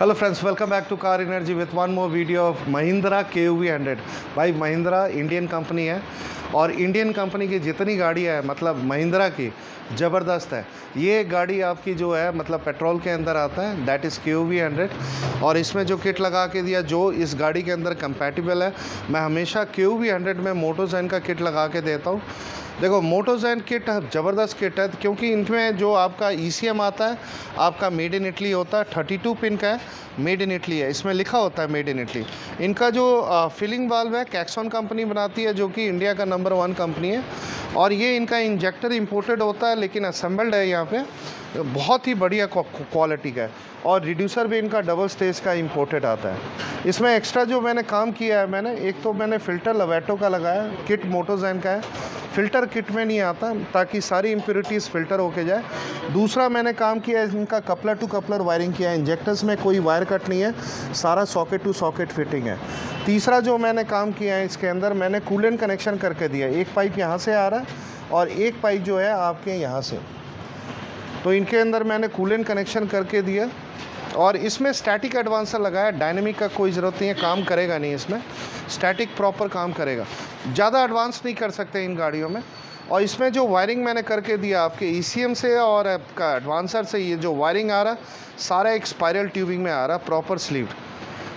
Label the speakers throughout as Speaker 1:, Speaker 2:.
Speaker 1: Hello friends welcome back to car energy with one more video of Mahindra K U V hundred भाई Mahindra Indian company है और Indian company की जितनी गाड़ियाँ हैं मतलब महिंद्रा की ज़बरदस्त है। ये गाड़ी आपकी जो है मतलब पेट्रोल के अंदर आता है that is K U V hundred और इसमें जो किट लगा के दिया, जो इस गाड़ी के अंदर कंपैटिबल है, मैं हमेशा के यू वी हंड्रेड में मोटोजैन का किट लगा के देता हूँ। देखो मोटोजैन किट ज़बरदस्त किट है, क्योंकि इनमें जो आपका ईसीएम आता है, आपका मेड इन इटली होता है थर्टी टू पिन का है मेड इन इटली है। इसमें लिखा होता है मेड इन इटली इनका जो फिलिंग वाल्व है कैक्सॉन कंपनी बनाती है, जो कि इंडिया का नंबर वन कंपनी है। और ये इनका इंजेक्टर इम्पोर्टेड होता है लेकिन असेंबल्ड है यहाँ पे, बहुत ही बढ़िया क्वालिटी का है। और रिड्यूसर भी इनका डबल स्टेज का इंपोर्टेड आता है। इसमें एक्स्ट्रा जो मैंने काम किया है, मैंने, एक तो मैंने फ़िल्टर लवेटो का लगाया किट मोटोजैन का है। फ़िल्टर किट में नहीं आता, ताकि सारी इम्प्योरिटीज़ फ़िल्टर होके जाए। दूसरा मैंने काम किया है, इनका कपलर टू कपलर वायरिंग किया है। इंजेक्टर्स में कोई वायर कट नहीं है, सारा सॉकेट टू सॉकेट फिटिंग है। तीसरा जो मैंने काम किया है, इसके अंदर मैंने कूलेंट कनेक्शन करके दिया एक पाइप यहाँ से आ रहा है और एक पाइप जो है आपके यहाँ से। तो इनके अंदर मैंने कूलेंट कनेक्शन करके दिया और इसमें स्टैटिक एडवांसर लगाया, डायनेमिक का कोई ज़रूरत नहीं है, काम करेगा नहीं इसमें। स्टैटिक प्रॉपर काम करेगा। ज़्यादा एडवांस नहीं कर सकते इन गाड़ियों में। और इसमें जो वायरिंग मैंने करके दिया आपके ईसीएम से और आपका एडवांसर से, ये जो वायरिंग आ रहा, सारा एक स्पायरल ट्यूबिंग में आ रहा प्रॉपर स्लीव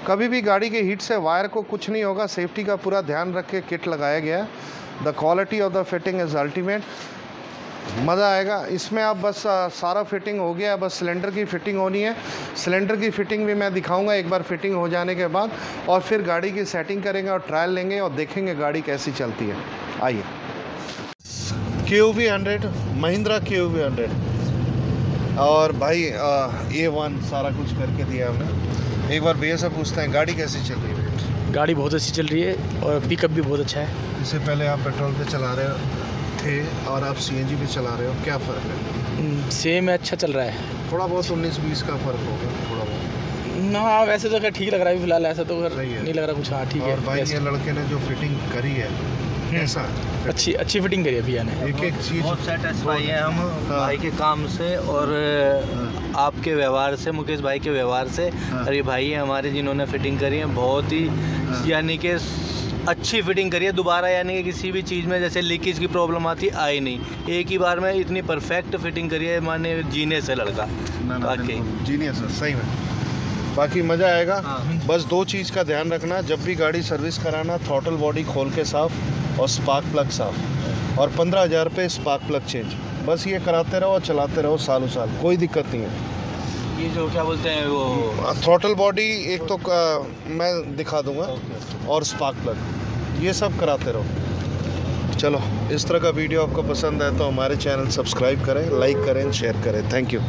Speaker 1: कभी भी गाड़ी के हीट से वायर को कुछ नहीं होगा। सेफ्टी का पूरा ध्यान रख के किट लगाया गया है। The quality of the fitting is ultimate मज़ा आएगा। इसमें आप बस आ, सारा फिटिंग हो गया बस सिलेंडर की फ़िटिंग होनी है। सिलेंडर की फ़िटिंग भी मैं दिखाऊँगा एक बार फिटिंग हो जाने के बाद और फिर गाड़ी की सेटिंग करेंगे और ट्रायल लेंगे और देखेंगे गाड़ी कैसी चलती है। आइए। के U V hundred Mahindra K U V hundred और भाई ए वन सारा कुछ करके दिया हमने। एक बार भैया से पूछते हैं गाड़ी कैसी चल रही है?
Speaker 2: गाड़ी बहुत अच्छी चल रही है और पिकअप भी बहुत अच्छा है।
Speaker 1: इससे पहले आप पेट्रोल पे चला रहे थे और आप सीएनजी पे चला रहे हो क्या फ़र्क है?
Speaker 2: सेम हम्म, है अच्छा चल रहा है।
Speaker 1: थोड़ा बहुत उन्नीस बीस का फ़र्क होगा थोड़ा बहुत।
Speaker 2: हाँ वैसे तो क्या ठीक लग रहा है फ़िलहाल ऐसा तो नहीं लग रहा कुछ हाँ ठीक है
Speaker 1: और भाई ये लड़के ने जो फिटिंग करी है हम्म। ऐसा
Speaker 2: अच्छी अच्छी फिटिंग करी है भैया ने।
Speaker 1: एक एक चीज़।
Speaker 3: बहुत सेटिस्फाई है हम हाँ। भाई के काम से और हाँ। आपके व्यवहार से मुकेश भाई के व्यवहार से। हाँ। और ये भाई है हमारे जिन्होंने फिटिंग करी है। बहुत ही यानी कि अच्छी फिटिंग करी है। दोबारा यानी कि किसी भी चीज़ में जैसे लीकेज की प्रॉब्लम आती आई नहीं। एक ही बार में इतनी परफेक्ट फिटिंग करी है माने जीने से लड़का।
Speaker 1: बाकी। जीनियस है सही में। बाकी मज़ा आएगा। हाँ। बस दो चीज़ का ध्यान रखना। जब भी गाड़ी सर्विस कराना थ्रॉटल बॉडी खोल के साफ़। और स्पार्क प्लग साफ़। और पंद्रह हज़ार रुपये स्पार्क प्लग चेंज बस ये कराते रहो और चलाते रहो सालों साल। कोई दिक्कत नहीं है।
Speaker 3: ये जो क्या बोलते हैं वो
Speaker 1: थ्रोटल बॉडी एक तो मैं दिखा दूँगा। और स्पार्क प्लग ये सब कराते रहो। चलो इस तरह का वीडियो आपको पसंद है तो हमारे चैनल सब्सक्राइब करें लाइक करें शेयर करें। Thank you